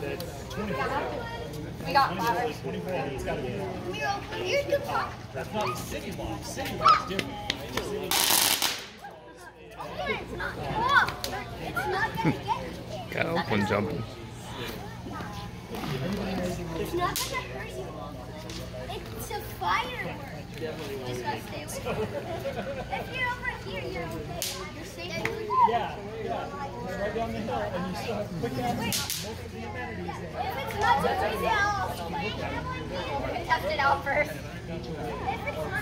We got flowers. It's gotta be. Here's the top. That's not city block. City block's different. It's. It's not. Got one jumping. It's not gonna hurt you. It's a firework. Just gotta stay away. Right down the hill, and you still have quick access to most of the amenities. If it's not too crazy, I'll test it out first. If it's not